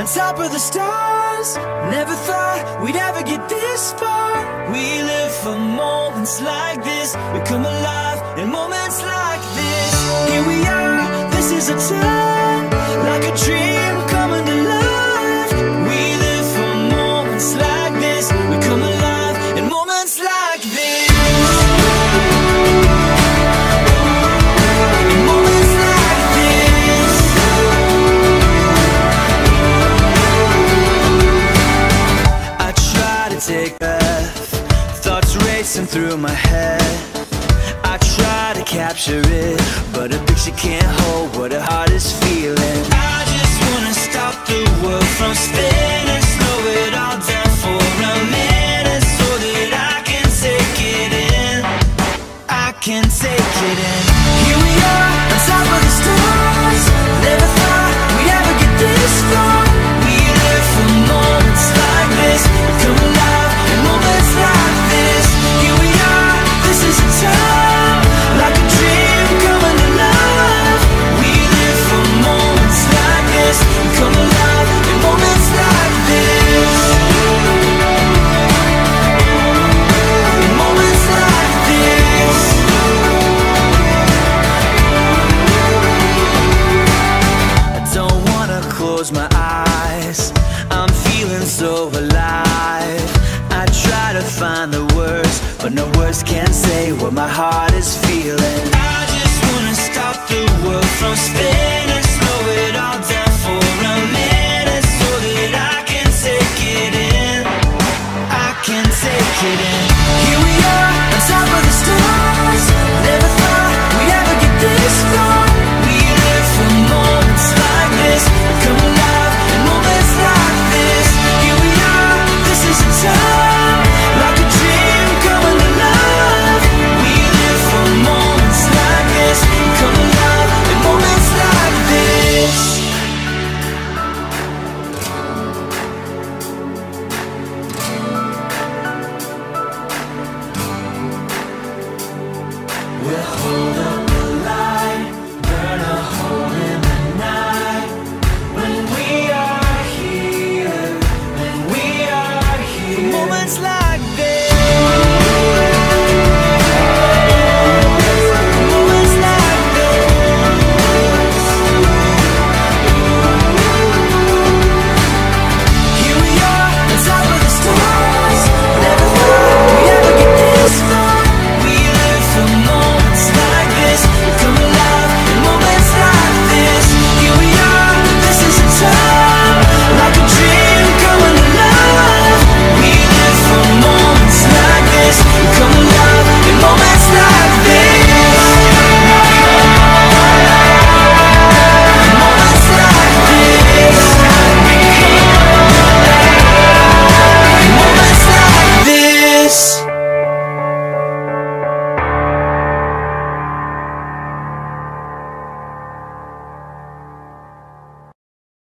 of the stars Never thought we'd ever get this far. We live for moments like this. We come alive in moments like this. Here we are, this is a time through my head. I try to capture it, but a picture can't hold what a heart is feeling. I just wanna stop the world from spinning, slow it all down for a minute, so that I can take it in. I can take it in. So alive. I try to find the words, but no words can say what my heart is feeling. hold